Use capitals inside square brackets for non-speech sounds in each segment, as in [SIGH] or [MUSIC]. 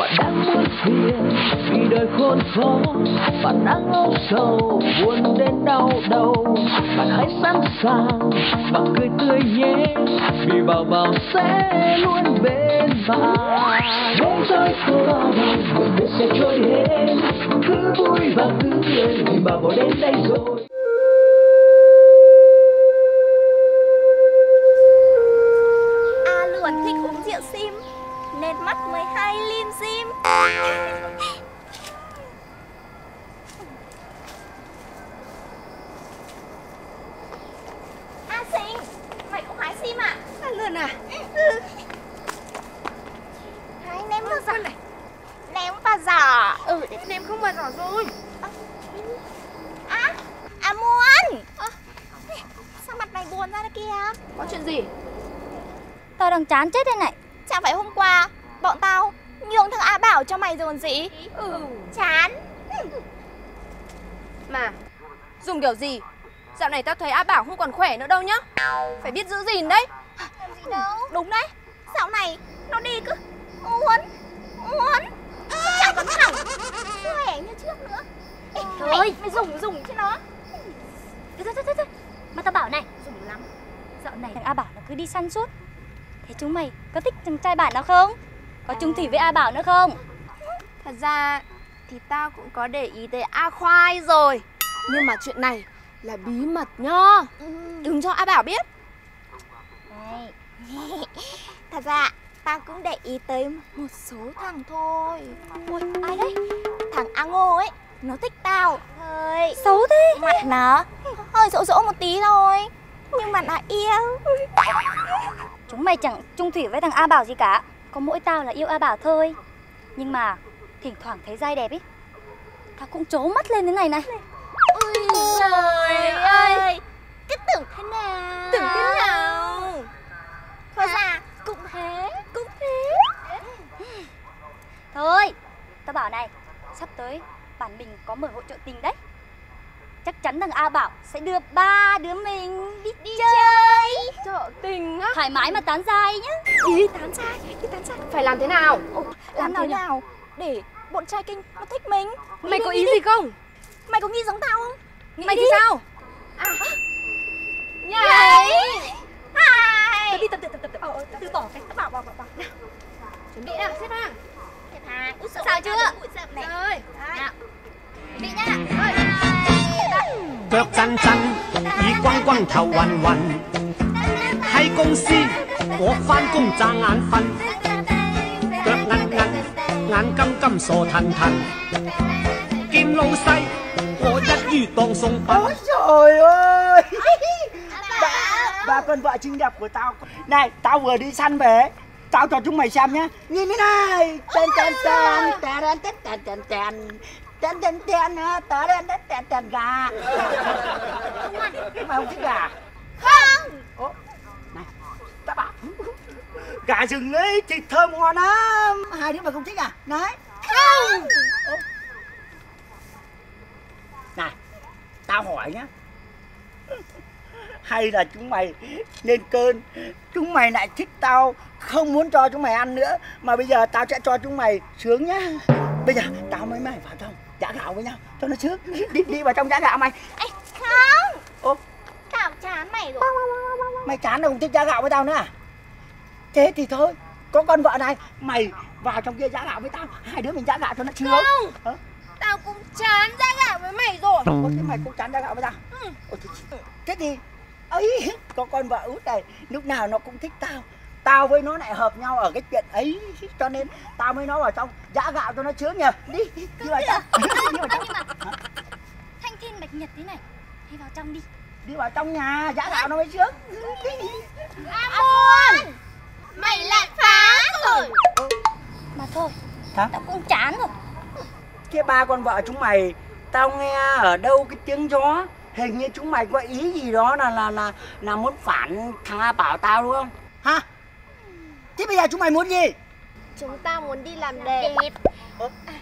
bạn đang muốn phiền vì đời khốn khó, bạn đang âu sầu, buồn đến đau đầu. Bạn hãy sẵn sàng và cười tươi nhé, vì bảo bảo sẽ luôn bên bạn. Bóng tối của bao buồn sẽ trôi hết. Cứ vui và cứ cười vì bảo bảo đến đây rồi. Có chuyện gì? Tao đang chán chết đây này. Chẳng phải hôm qua Bọn tao nhường thằng A Bảo cho mày rồi còn gì? Ừ. Chán. Mà Dùng kiểu gì? Dạo này tao thấy A Bảo không còn khỏe nữa đâu nhá. Phải biết giữ gìn đấy. Làm gì đâu. Đúng đấy. Dạo này nó đi cứ uốn Uốn. Chẳng còn hỏng Khỏe như trước nữa. Ê, Thôi. mày, mày dùng dùng cho nó. Thôi thôi thôi thôi. Mà tao bảo này Dạo này thằng A Bảo nó cứ đi săn suốt. Thế chúng mày có thích thằng trai bản nào không? Có chung thủy với A Bảo nữa không? Thật ra thì tao cũng có để ý tới A Khoai rồi. Nhưng mà chuyện này là bí mật nhá. Đừng cho A Bảo biết. [LAUGHS] Thật ra tao cũng để ý tới một số thằng thôi. Ui, ai đấy? Thằng A Ngô ấy Nó thích tao. Thôi Xấu thế. Mặt nó hơi dỗ dỗ một tí thôi Nhưng mà nó yêu. Chúng mày chẳng chung thủy với thằng A Bảo gì cả. Có mỗi tao là yêu A Bảo thôi. Nhưng mà thỉnh thoảng thấy dai đẹp ấy Tao cũng trố mắt lên thế này này. Ôi trời ơi. Cứ tưởng thế nào? Tưởng thế nào? Hóa ra cũng thế. Cũng thế. Thôi, tao bảo này Sắp tới bản mình có mở hội trợ tình đấy Chắc chắn thằng A Bảo sẽ đưa ba đứa mình đi, Đi chơi. chơi. Chợ tình á. Thoải mái mà tán dai nhá. Ý tán trai, ý tán trai Phải làm thế nào? Làm nào thế nào để bọn trai kinh nó thích mình? Mày có ý gì không? Mày có nghĩ giống tao không? Mày thì sao? Nhảy. Hai. Đi tập tập tập tập Ờ, từ bỏ cái bảo bảo bảo bảo. Chuẩn bị nào, xếp hàng. Úi dồi Sao chưa? tao này. Rồi. Nào. Chuẩn bị nhá Rồi. Hai ba. 脚震震，耳轰轰头晕晕。喺公司我翻工诈眼瞓，脚韧韧，眼金金傻腾腾。见老细我一于当送品。 Ôi trời ơi ba, ba con vợ xinh đẹp của tao Này tao vừa đi săn về Tao cho chúng mày xem nhá Nhìn thế này Tên tên tên Tên tên tên tên tên tên Tên tên tên á Tên tên tên tên gà. Mày không thích gà? Không. Ô Này Tao bảo Gà rừng ấy thịt thơm ngon lắm. Hai đứa mày không thích à? Đấy Không. Ô. Này Tao hỏi nhá. Hay là chúng mày lên cơn Chúng mày lại thích tao Không muốn cho chúng mày ăn nữa Mà bây giờ tao sẽ cho chúng mày sướng nhá. Bây giờ tao mới mày vào trong Giả gạo với nhau. Cho nó sướng Đi đi vào trong giả gạo mày. Ê, không. Ô Tao chán mày rồi. Mày chán đâu không thích giả gạo với tao nữa à? Thế thì thôi Có con vợ này Mày vào trong kia giả gạo với tao. Hai đứa mình giả gạo cho nó sướng Không. Hả? Tao cũng chán ra gạo với mày rồi. Ủa thế mày cũng chán giả gạo với tao? Ôi, thế, thế thì ấy có con vợ út này lúc nào nó cũng thích tao tao với nó lại hợp nhau ở cái chuyện ấy cho nên tao mới nói vào trong giã gạo cho nó chướng nhỉ? Đi đi [LAUGHS] vào trong. Đi vào trong Hả? Thanh thiên bạch nhật thế này Hay vào trong đi. Đi vào trong nhà giã gạo nó mới chướng A Muôn Mày lại phá rồi. Mà thôi Hả? Tao cũng chán rồi. Cái ba con vợ chúng mày tao nghe ở đâu cái tiếng gió hình như chúng mày có ý gì đó là là là là muốn phản thằng A Bảo tao đúng không? Hả thế bây giờ chúng mày muốn gì? Chúng ta muốn đi làm đẹp. à,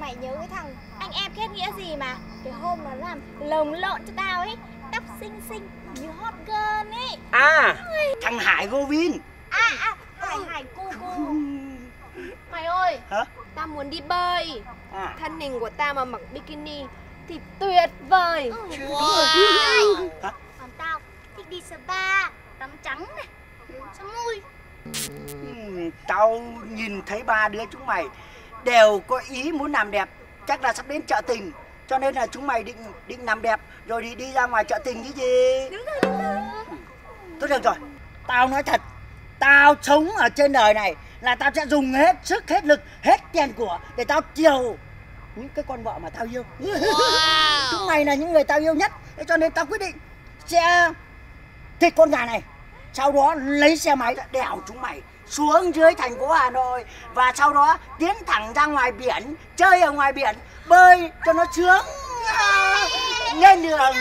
Mày nhớ cái thằng anh em kết nghĩa gì mà Cái hôm nó làm lồng lộn cho tao ấy Tóc xinh xinh như hot girl ấy. À thằng Hải Govin À à Hải Hải cô cô. [LAUGHS] Mày ơi Hả? Tao muốn đi bơi. À. Thân hình của tao mà mặc bikini Thì tuyệt vời. Còn tao thích đi spa Tắm trắng này Cho mui. Ừ, Tao nhìn thấy ba đứa chúng mày đều có ý muốn làm đẹp chắc là sắp đến chợ tình. Cho nên là chúng mày định định làm đẹp rồi đi đi ra ngoài chợ tình cái gì? Đúng rồi đúng rồi. Thôi được rồi. Tao nói thật tao sống ở trên đời này là tao sẽ dùng hết sức hết lực hết tiền của để tao chiều những cái con vợ mà tao yêu. [LAUGHS] Chúng mày là những người tao yêu nhất cho nên tao quyết định sẽ thịt con gà này sau đó lấy xe máy đèo chúng mày xuống dưới thành phố Hà Nội và sau đó tiến thẳng ra ngoài biển chơi ở ngoài biển bơi cho nó sướng. Lên đường.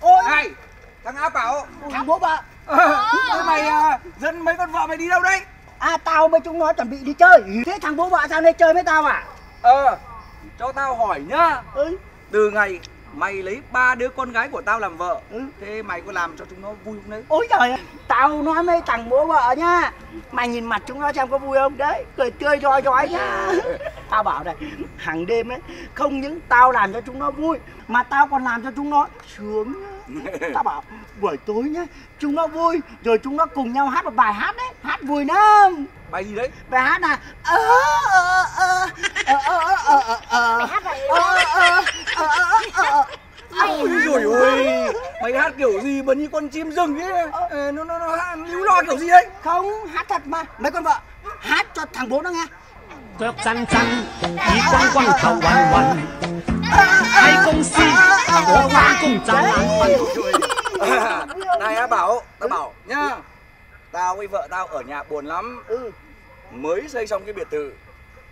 Ôi. Này, thằng Á bảo thằng bố vợ ờ, Thế mày à, dẫn mấy con vợ mày đi đâu đấy? à tao với chúng nó chuẩn bị đi chơi. Thế thằng bố vợ sao đây chơi với tao à? Ờ, cho tao hỏi nhá. Ừ. Từ ngày mày lấy ba đứa con gái của tao làm vợ. Ừ. Thế mày có làm cho chúng nó vui không đấy? ôi trời ơi, tao nói mấy thằng bố vợ nhá. Mày nhìn mặt chúng nó xem có vui không? Đấy cười tươi roi rói nhá. [LAUGHS] Tao bảo này hàng đêm ấy không những tao làm cho chúng nó vui mà tao còn làm cho chúng nó sướng nhá Tao bảo buổi tối nhá Chúng nó vui Rồi chúng nó cùng nhau hát một bài hát đấy Hát vui lắm Bài gì đấy? Bài hát là ơ ơ ơ ơ ơ ơ ờ Ờ ờ ờ Ôi dồi ôi Mày hát kiểu gì mà như con chim rừng ấy Nó nó nó hát líu lo kiểu gì đấy Không hát thật mà Mấy con vợ Hát cho thằng bố nó nghe Cước săn săn Ý quăng quăng thầu quăng quăng hay công si? Ủa phan cùng chán án phân Này Á bảo, tao bảo nhá Tao với vợ tao ở nhà buồn lắm. Ừ. Mới xây xong cái biệt thự.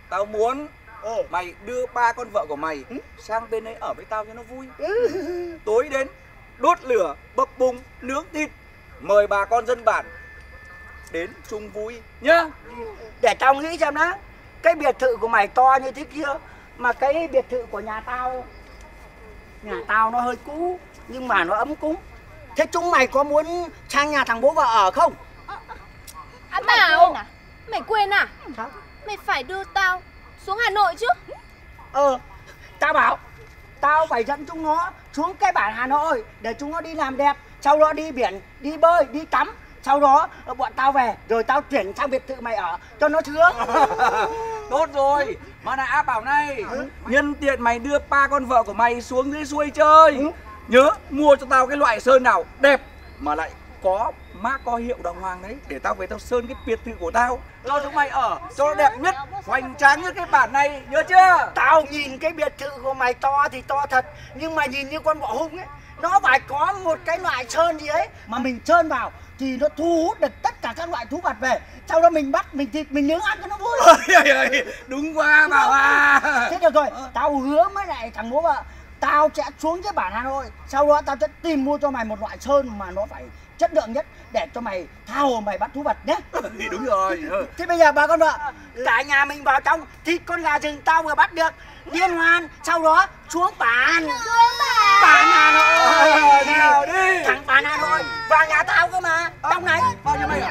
Tao muốn ờ mày đưa ba con vợ của mày sang bên ấy ở với tao cho nó vui. Ừ. tối đến đốt lửa bập bùng nướng thịt mời bà con dân bản đến chung vui nhá. Để tao nghĩ xem đó cái biệt thự của mày to như thế kia mà cái biệt thự của nhà tao nhà tao nó hơi cũ nhưng mà nó ấm cúng. Thế chúng mày có muốn sang nhà thằng bố vợ ở không? À Bảo Mày quên à? Sao? Mày phải đưa tao xuống Hà Nội chứ. Ờ tao bảo tao phải dẫn chúng nó xuống cái bản hà nội để chúng nó đi làm đẹp sau đó đi biển đi bơi đi tắm. Sau đó ờ, bọn tao về rồi tao chuyển sang biệt thự mày ở cho nó sướng. [LAUGHS] Tốt rồi mà này á bảo này nhân tiện mày đưa ba con vợ của mày xuống dưới xuôi chơi. Ừ. nhớ mua cho tao cái loại sơn nào đẹp mà lại có mác có hiệu đàng hoàng đấy để tao về tao sơn cái biệt thự của tao. Cho chúng mày ở cho nó đẹp nhất hoành tráng như cái bản này nhớ chưa? Tao nhìn cái biệt thự của mày to thì to thật Nhưng mà nhìn như con bọ hung ấy. Nó phải có một cái loại sơn gì ấy Mà mình sơn vào thì nó thu hút được tất cả các loại thú vật về. Sau đó mình bắt, mình thịt, mình nướng ăn cho nó vui. Ôi, ôi, đúng quá bảo à Thế được rồi, tao hứa với lại thằng bố vợ Tao sẽ xuống cái bản Hà Nội. Sau đó tao sẽ tìm mua cho mày một loại sơn mà nó phải chất lượng nhất Để cho mày tha hồ mày bắt thú vật nhé. [LAUGHS] Thì đúng rồi. [LAUGHS] Ừ. Thế bây giờ bà con vợ Cả nhà mình vào trong Thịt con gà rừng tao vừa bắt được. Liên hoan Sau đó xuống bản. Xuống bản. Bản Hà Nội. Ờ, nào đi. Thằng bản Hà Nội. Vào nhà tao cơ mà. Trong này bao nhiêu mày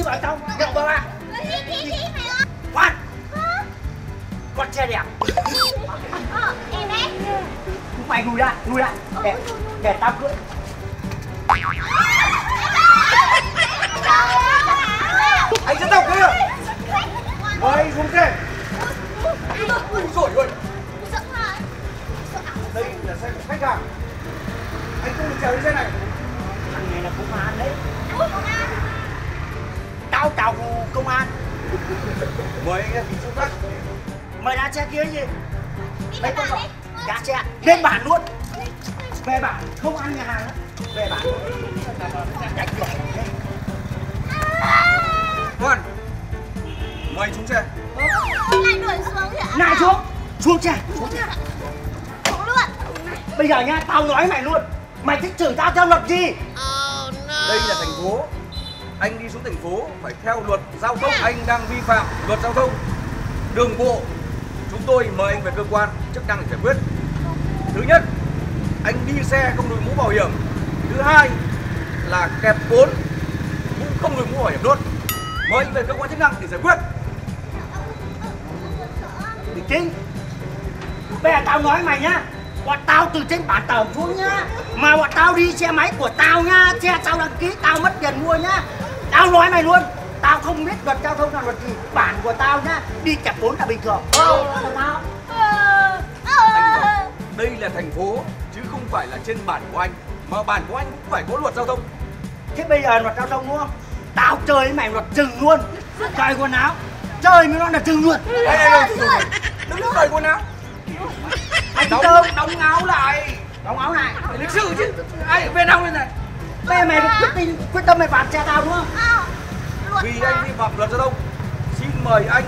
Đi vào trong Nhậu vào à Khoan Con xe đẹp ờ, em đấy Mày lùi lại lùi lại. Để, để tao cưỡi. Anh dẫn tao kia mày xuống xe ui rồi ôi đây là xe của khách hàng. Anh không được trèo lên xe này. Thằng này là công an đấy. Tao chào công an. Mời anh em đi chỗ khác Mời ra xe kia gì Mấy con vợ Ra xe. Lên bản luôn. Về bản. Không ăn nhà hàng nữa Về bản. Đánh được khoan mời xuống xe. Này xuống Xuống xe. Xuống xe. bây giờ nhá tao nói mày luôn. Mày thích chửi tao theo luật gì? Đây là thành phố anh đi xuống thành phố, phải theo luật giao thông. Anh đang vi phạm luật giao thông. Đường bộ, chúng tôi mời anh về cơ quan chức năng để giải quyết. Thứ nhất, anh đi xe không đội mũ bảo hiểm. Thứ hai là kẹp vốn cũng không đội mũ bảo hiểm luôn. Mời anh về cơ quan chức năng để giải quyết. Thì chính. Bây giờ tao nói mày nhá, bọn tao từ trên bản tàu xuống nhá, mà bọn tao đi xe máy của tao nhá, xe tao đăng ký, tao mất tiền mua nhá tao nói mày luôn. Tao không biết luật giao thông là luật gì. Bản của tao nhá đi chặt bốn là bình thường. Không tao anh nói, đây là thành phố chứ không phải là trên bản của anh mà bản của anh cũng phải có luật giao thông. Thế bây giờ luật giao thông đúng không? Tao chơi với mày luật rừng luôn. Cởi quần áo. Chơi với nó là rừng luôn. Ê, ê, ê, đừng có cởi quần áo. Anh đóng đóng áo lại. Đóng áo này lịch sự chứ. Ai về đâu lên này giờ mày quyết định quyết tâm mày phạt xe tao đúng không? Vì anh vi phạm luật giao thông xin mời anh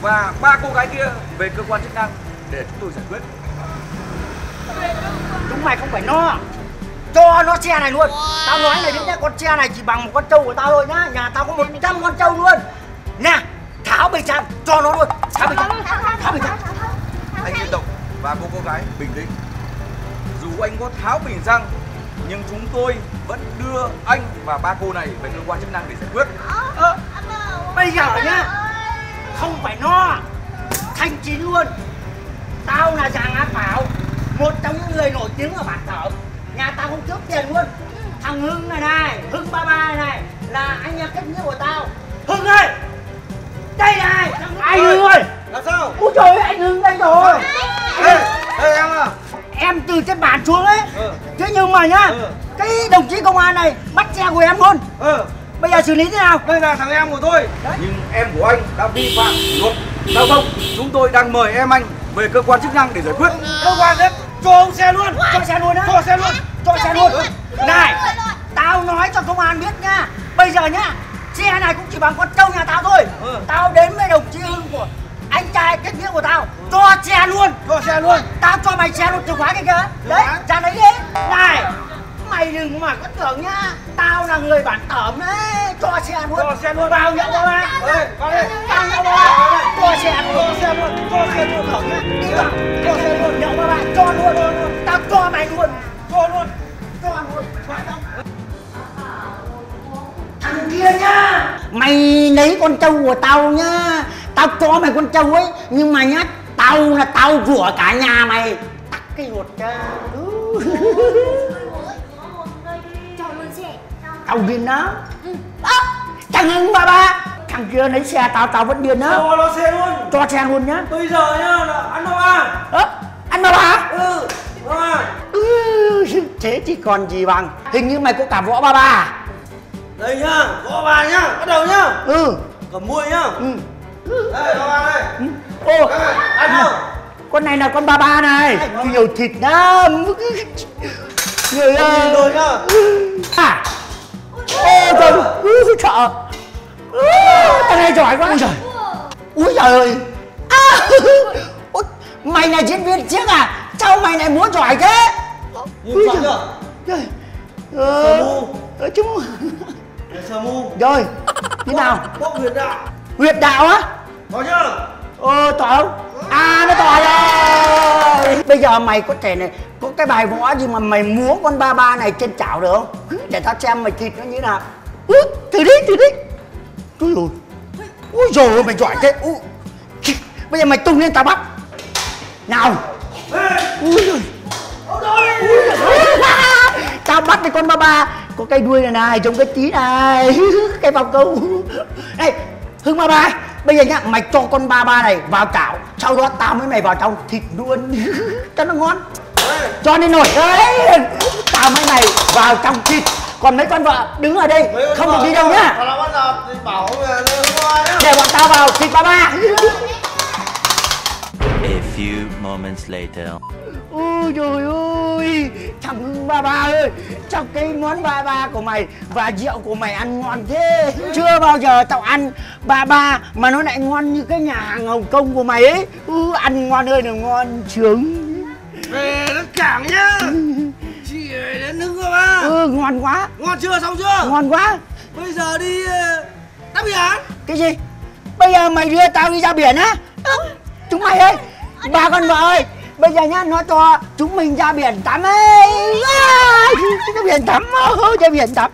và ba cô gái kia về cơ quan chức năng để chúng tôi giải quyết. Chúng mày không phải no cho nó xe này luôn. Tao nói mày biết nhá con xe này chỉ bằng một con trâu của tao thôi nhá. Nhà tao có một trăm con trâu luôn. Nè tháo bầy chăn cho nó luôn. Tháo bầy chăn tháo bầy chăn. anh yên tâm và cô cô gái bình tĩnh. Dù anh có tháo bình răng nhưng chúng tôi vẫn đưa anh và ba cô này về cơ quan chức năng để giải quyết. Ờ, bây giờ nhá không phải no thanh chín luôn. Tao là giàng á bảo một trong những người nổi tiếng ở bản thảo. Nhà tao không trước tiền luôn. Thằng hưng này này hưng ba ba này, này là anh em kết nghĩa của tao. Hưng ơi đây này anh hưng ơi làm sao? Ui trời ơi anh hưng đây rồi. Ê ê em à em từ trên bàn xuống ấy. Ừ. thế nhưng mà nhá Ừ. cái đồng chí công an này bắt xe của em luôn. Ờ bây giờ xử lý thế nào? Đây là thằng em của tôi. Nhưng em của anh đã vi phạm luật giao thông. Chúng tôi đang mời em anh về cơ quan chức năng để giải quyết. Cơ quan đấy cho ông xe luôn cho xe luôn á cho xe luôn. Cho xe luôn. Này tao nói cho công an biết nha bây giờ nhá xe này cũng chỉ bằng con trâu nhà tao thôi. Ừ. tao đến với đồng chí hưng của trai kết nghĩa của tao. Cho xe luôn. Cho xe luôn. Tao cho mày xe luôn chìa khóa kia kìa. Đấy ra đấy đi. Này mày đừng mà có tưởng nhá. Tao là người bản tẩm đấy cho xe luôn. Cho xe luôn. vào ba ba Ê, vào đây. vào nhậu ba ba cho xe luôn. Cho xe luôn. Cho xe luôn. Tưởng nhá đi vào. Cho xe luôn. Nhậu ba ba cho luôn tao cho mày luôn. Cho luôn. Cho luôn. Thằng kia nhá. Mày lấy con trâu của tao nhá tao cho mày con trâu ấy nhưng mà nhá tao là tao rủa cả nhà mày. Tắt cái ruột ra. Cho luôn xe tao điên đó. Ơ, thằng hưng ba ba. Thằng kia lấy xe tao tao vẫn điên đó. Cho nó xe luôn. Cho xe luôn nhá. Bây giờ nhá là ăn đâu à ơ anh ba ba ừ à. ừ, thế thì còn gì bằng. Hình như mày có cả võ ba ba đây nhá có bà nhá bắt đầu nhá. Ừ. Cầm muôi nhá. Ừ ô ăn không con này là con ba ba này. Nhiều thịt lắm người ơi rồi nhá. À. Ô trời. Ui, sợ Ui, thằng này giỏi quá. Ui trời ui trời ơi. À, ui, mày là diễn viên trước à? Sao mày lại múa giỏi thế? Nhìn rõ chưa? Trời. Ờ, ờ, chúng rồi thế nào? Bốc huyệt đạo huyệt đạo á? Có chưa Ờ, tỏ không? À, nó tỏ rồi. Bây giờ mày có thể này Có cái bài võ gì mà mày múa con ba ba này trên chảo được không? Để tao xem mày thịt nó như nào. Ui, từ đi, từ đi. Ui dồi Ui dồi mày giỏi thế. Ui. Bây giờ mày tung lên tao bắt. Nào. Ui [LAUGHS] Tao bắt cái con ba ba. Có cái đuôi này này, giống cái tí này. [LAUGHS] Cái vào câu. Này, Hưng ba ba Bây giờ nhá, mày cho con ba ba này vào chảo Sau đó tao với mày vào trong thịt luôn. [LAUGHS] Cho nó ngon. Cho nên nổi đấy. Tao với mày vào trong thịt. Còn mấy con vợ đứng ở đây Không được đi đâu bảo nhá Để bọn tao vào thịt ba ba. A few moments later. Ôi trời ơi Thằng Hưng ba ba ơi Sao cái món ba ba của mày Và rượu của mày ăn ngon thế. Chưa bao giờ tao ăn ba ba Mà nó lại ngon như cái nhà hàng Hồng Kông của mày ấy. Ừ, Ăn ngon ơi là ngon sướng về đất cảng nhá. [LAUGHS] Chị đến hưng rồi ba. Ừ ngon quá. Ngon chưa xong chưa? Ngon quá. Bây giờ đi ờ, tắm biển. Cái gì? Bây giờ mày đưa tao đi ra biển á. Chúng mày ơi Ba con vợ ơi Bây giờ nhá nó cho chúng mình ra biển tắm ấy. À, Ra biển tắm Ra biển tắm.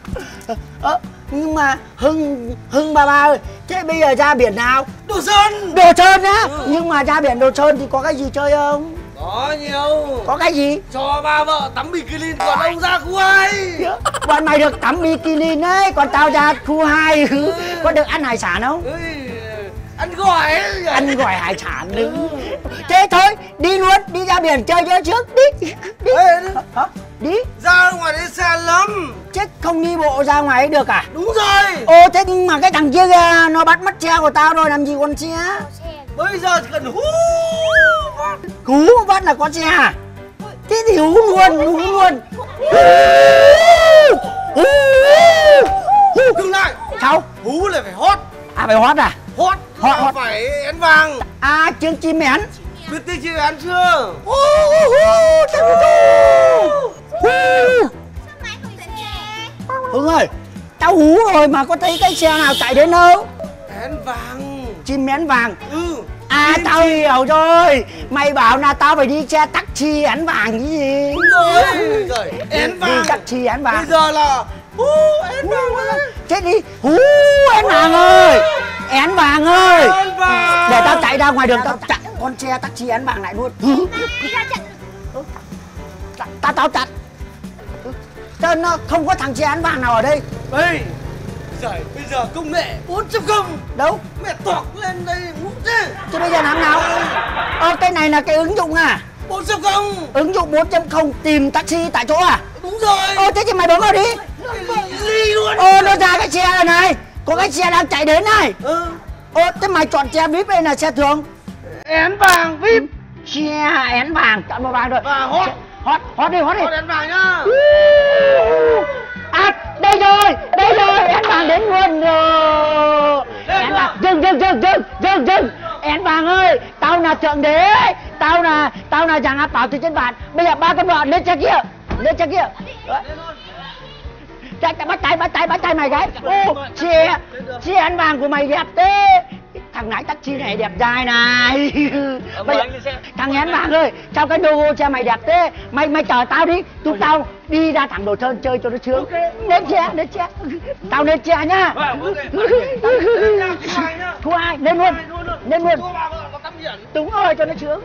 Ờ, Nhưng mà Hưng Hưng ba ba ơi Thế bây giờ ra biển nào? Đồ sơn. Đồ Sơn á? Nhưng mà ra biển Đồ Sơn thì có cái gì chơi không? Có nhiều. Có cái gì? Cho ba vợ tắm bikini còn ông ra khu ai Bọn mày được tắm bikini đấy Còn tao ra khu 2 Có được ăn hải sản không? Ăn gỏi ấy. ăn gỏi hải sản đứng thế thôi đi luôn đi ra biển chơi cho trước đi. Đi. Ê, Hả? đi. Ra ngoài đấy xa lắm. Chết không đi bộ ra ngoài ấy được à? Đúng rồi. Ô thế nhưng mà cái thằng kia kìa, nó bắt mất xe của tao rồi làm gì còn xe? Bây giờ cần hú hú bắt là có xe à? Thế thì hú luôn hú luôn. Hú. Hú. dừng lại. Sao? Hú là phải hót à phải hót à? Hót Là hót. phải én vàng. À chương chim én biết tiếng chim én chưa? Chim không thể nghe Hưng ơi Tao hú rồi mà có thấy cái xe nào chạy đến đâu? Én vàng. Chim én vàng. Ừ. À tao hiểu rồi. Mày bảo là tao phải đi xe taxi án vàng cái gì? Đúng rồi. Én Đi vàng. Taxi án bây vàng giờ là én vàng ơi. Chết đi. Hú én vàng ơi. Én vàng ơi. Én vàng. Để tao chạy ra ngoài đường tao chặn con xe taxi án vàng lại luôn. Tao tao chặn. Cho nó không có thằng xe án vàng nào ở đây. Đây Giời, bây giờ công nghệ 4.0 Đâu? Mẹ tọt lên đây ngủ chứ Chứ bây giờ làm nào? Ờ cái này là cái ứng dụng à? 4.0 Ứng dụng 4.0 tìm taxi tại chỗ à? Đúng rồi. Ờ thế thì mày bấm vào đi Ly luôn. Ô nó ra cái xe này này. Có cái xe đang chạy đến này. Ừ. Ô thế mày chọn xe VIP hay là xe thường? Én vàng VIP. Xe én vàng. Chọn màu vàng rồi. Và hot. Hot hot đi hot đi. Hot én vàng nhá. À đây rồi Đây rồi. Én vàng đến luôn rồi. Lên Én vàng dừng dừng dừng dừng dừng dừng. Én vàng ơi Tao là thượng đế. Tao là Tao là giàng áp bảo từ trên bàn. Bây giờ ba con vợ lên xe kia. Lên xe kia. Đấy. Chạy, chạy, bắt tay, bắt tay, bắt tay mày cái Ô, xe, xe ăn vàng của mày đẹp thế. Thằng lái taxi này đẹp trai này. Bây giờ, Thằng én vàng ơi, sao cái logo xe mày đẹp thế. Mày mày chở tao đi, chúng tao đi ra thẳng Đồ Sơn chơi cho nó sướng. Lên xe, lên xe Tao lên xe nhá. Thu ai, lên luôn, lên luôn. Đúng rồi, cho nó sướng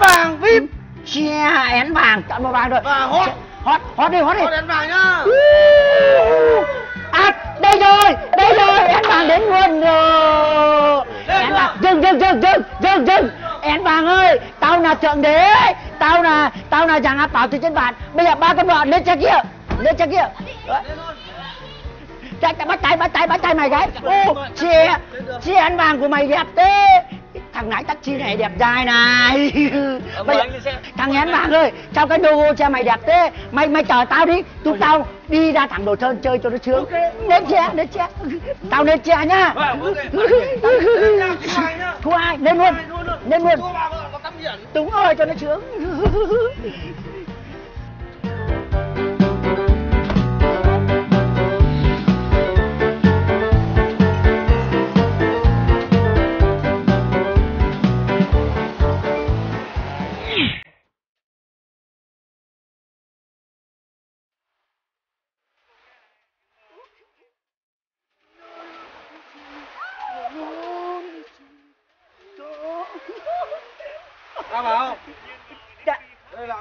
vàng VIP Xe én vàng, chọn màu vàng rồi Và hot Hot, hot đi, hot đi. Hot én vàng nhá. À, đây rồi, đây rồi, én vàng đến luôn rồi. Én vàng, dừng, dừng, dừng, dừng, dừng, dừng. Én vàng ơi, tao là thượng đế. Tao là, tao là giàng áp bảo từ trên bàn. Bây giờ ba con vợ lên xe kia Lên xe kia. Chạy, bắt tay, bắt tay, bắt tay mày cái Ô, xe, xe án vàng của mày đẹp thế Thằng lái taxi này đẹp trai này. Bây giờ, Thằng én vàng ơi, sao cái logo xe mày đẹp thế? Mày mày chở tao đi, chúng tao đi ra thẳng Đồ Sơn chơi cho nó sướng. Lên xe, lên xe Tao lên xe nhá. [LAUGHS] Thu ai, lên luôn, lên luôn. Đúng rồi, cho nó sướng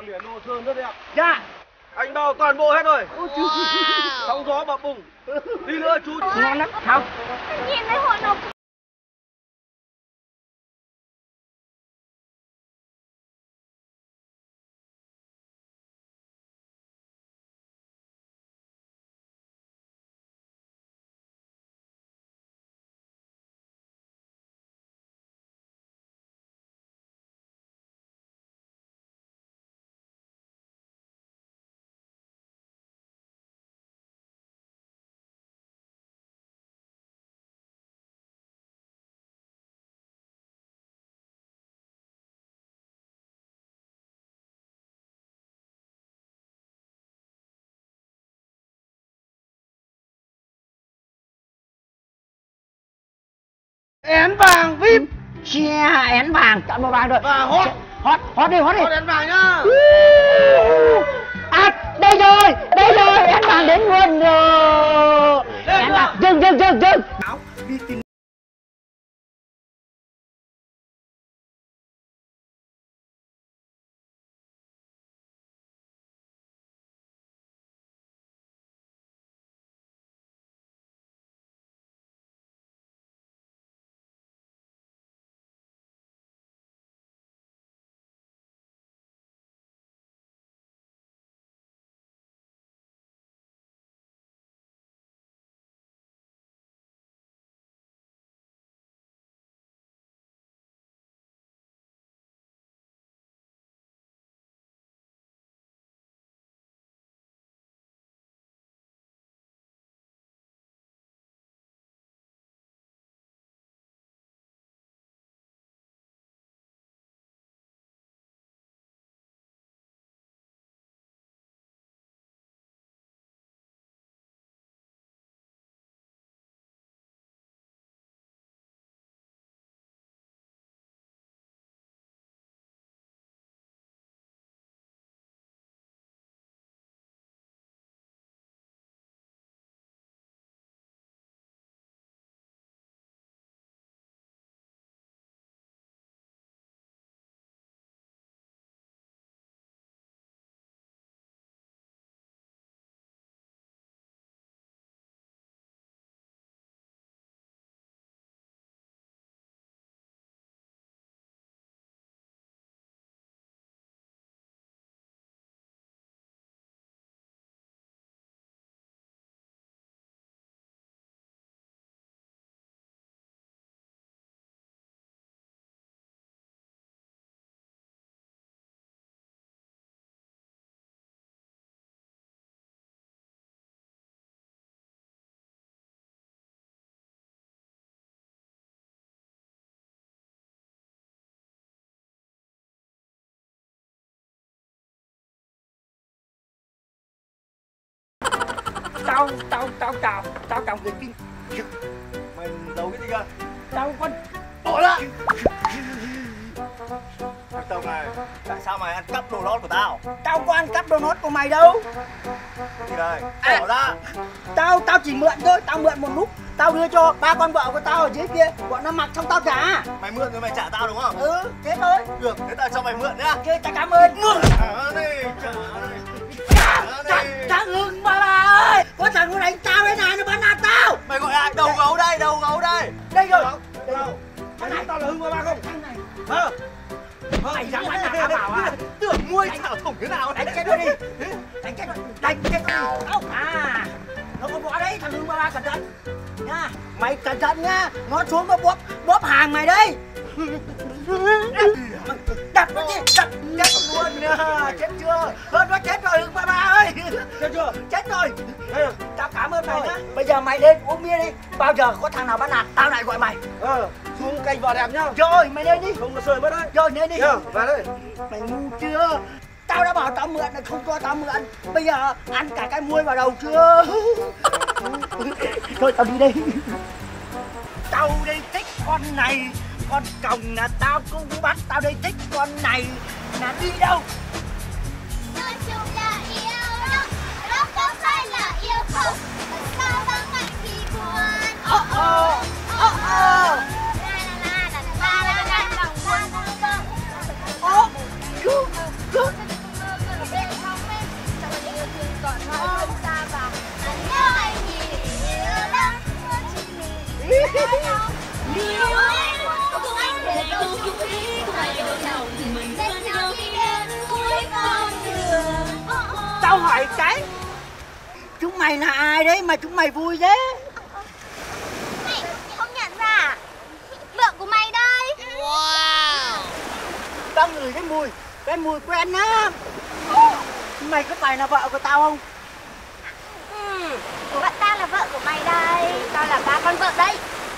biển Đồ Sơn rất đẹp. Dạ. Anh bao toàn bộ hết rồi. Sóng gió bập bùng. Đi nữa chú. Ngon lắm, không Nhìn thấy hội nộp én vàng vip Chia én vàng. Chọn màu vàng rồi Và hot hot hot đi hot đi. Hot én vàng nhá. À đây rồi đây rồi én vàng đến luôn rồi. Én vàng. Dừng dừng dừng dừng tao tao tao chào tao chào người kinh. Mày giấu cái gì cơ? Tao con Bỏ ra Thằng Tông này Tại sao mày ăn cắp đồ lót của tao? Tao có ăn cắp đồ nốt của mày đâu. Thì đây? À. Bỏ ra tao tao chỉ mượn thôi tao mượn một lúc. Tao đưa cho ba con vợ của tao ở dưới kia bọn nó mặc xong tao trả Mày mượn rồi mày trả tao đúng không? Ừ thế thôi. Được thế tao cho mày mượn nhá. Ok tao cảm ơn. Trả đi Trả đi Thằng, thằng Hưng bà bà ơi. Có thằng nó đánh tao đây này nó bắn nạt tao. Mày gọi ai? Đầu gấu đây đầu gấu đây. Đây rồi. Đâu Thằng này tao là Hưng bà bà không? Ờ Mày dám bắn nạt tao bảo à? [LAUGHS] Tưởng nuôi thảo thủng thế nào Đánh chết nó đi. Đánh chết nó Đánh chết nó. Đi À Nó có võ đấy thằng Hưng bà bà cẩn thận. Nha Mày cẩn thận nha. Nó xuống nó bóp Bóp hàng mày đây [LAUGHS] Đập nó đi Đập Chết luôn Chết chưa? Hơn nó chết rồi bà bà ơi. Chết chưa? Chết rồi. Ừ, Tao cảm ơn mày nhá. Bây giờ mày lên uống bia đi. Bao giờ có thằng nào bắt nạt Tao lại gọi mày. Ờ Xuống canh vợ đẹp nhá. Rồi mày lên đi. Không có sơi mất đấy. Rồi lên đi. Vào đây. Mày ngu chưa? Tao đã bảo tao mượn là không cho tao mượn. Bây giờ ăn cả cái muôi vào đầu chưa? [LAUGHS] Thôi tao đi đây. Tao đây thích con này con còng là tao cũng bắt Tao đây thích con này. Là đi đâu?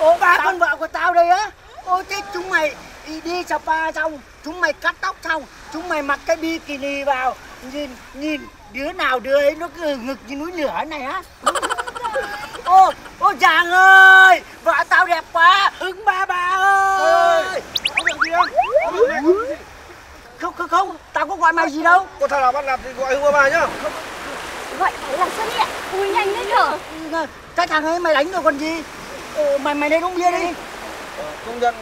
Ô ba con vợ của tao đây á. Ô thế chúng mày đi, đi spa xong Chúng mày cắt tóc xong Chúng mày mặc cái bikini vào. Nhìn nhìn đứa nào đứa ấy nó cứ ngực như núi lửa này á. Ô ô Giàng ơi vợ tao đẹp quá. Hứng ba ba ơi. Không? Không? Không tao có gọi mày gì đâu. Có thằng nào bắt nạt thì gọi hương ba nhá. Gọi là sao nhỉ? Ui nhanh lên thở cái thằng ấy mày đánh rồi còn gì ờ, mày mày lên uống bia đi. Công nhận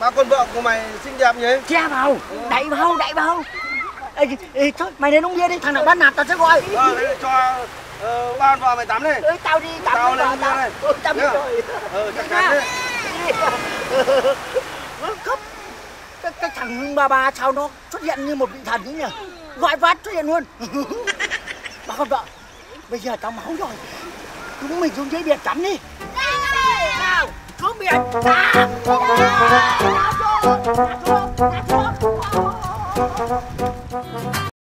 Ba con vợ của mày xinh đẹp nhỉ? Che vào đẩy vào đẩy vào. Ê, ê, thôi mày lên uống bia đi thằng nào bắt nạt tao sẽ gọi. Ờ, thế cho ờ, ba con vợ mày tắm đi. Ơi tao đi tao, Tao lên tao này. Ôi, tao đi Nhá. rồi. Ờ, chắc chắn đấy. Cấp cái, cái thằng Hưng ba ba sao nó xuất hiện như một vị thần ấy nhỉ? Gọi phát xuất hiện luôn. [LAUGHS] Bà con vợ bây giờ tao máu rồi. Chúng mình xuống dưới biển tắm đi nào miệng, biển à, à, à, à, à, à, à, à.